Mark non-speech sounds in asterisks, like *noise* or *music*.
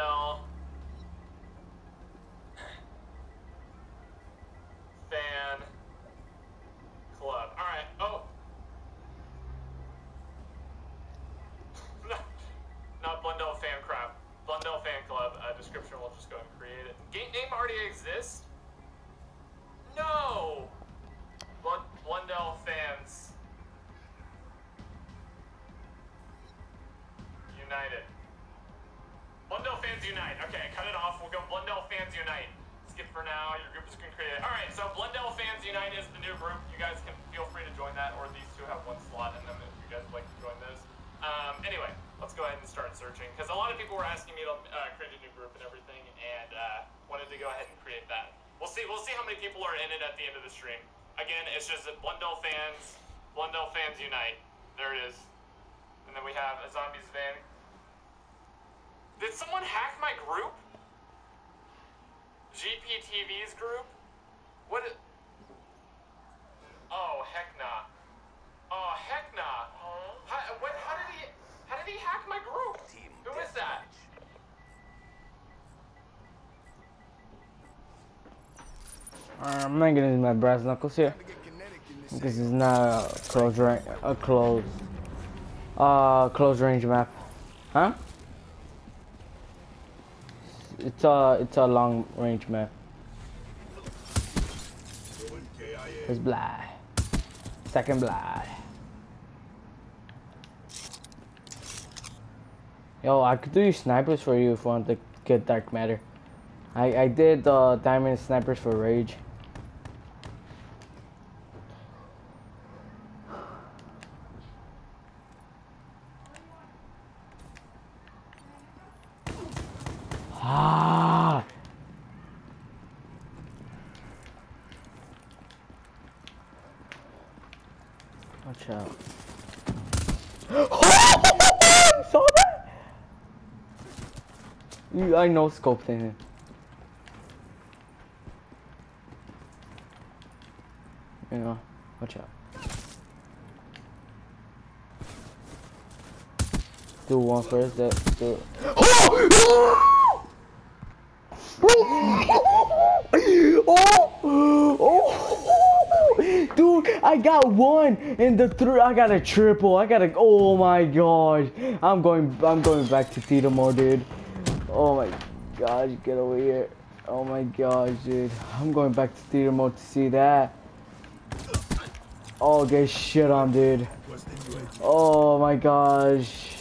Blundell fan club. All right. Oh. *laughs* Not Blundell fan crap. Blundell fan club. Uh, description. We'll just go and create it. Game name already exists. No. Blund Blundell fans united. Blundell fans unite. Okay, cut it off. We'll go Blundell fans unite. Skip for now. Your group is been created. All right. So Blundell fans unite is the new group. You guys can feel free to join that, or these two have one slot in them if you guys would like to join those. Um, anyway, let's go ahead and start searching because a lot of people were asking me to uh, create a new group and everything, and uh, wanted to go ahead and create that. We'll see. We'll see how many people are in it at the end of the stream. Again, it's just Blundell fans, Blundell fans unite. There it is. And then we have a zombies van. Did someone hack my group? GPTV's group? What? Oh heck nah. Oh heck nah. How, what, how did he? How did he hack my group? Who is that? Uh, I'm not gonna use my brass knuckles here because it's not a close range, a close, uh, close range map, huh? It's a it's a long range map. It's black, second black. Yo, I could do snipers for you if you want to get dark matter. I I did uh, diamond snipers for rage. Ah! Watch out. Saw *gasps* that? You, I know scoped in. You know, watch out. Do one first, that *gasps* do *gasps* Oh, oh, oh, oh, dude, I got one and the three. I got a triple. I got a. Oh my gosh, I'm going. I'm going back to theater mode, dude. Oh my gosh, get over here. Oh my gosh, dude. I'm going back to theater mode to see that. Oh, get shit on, dude. Oh my gosh.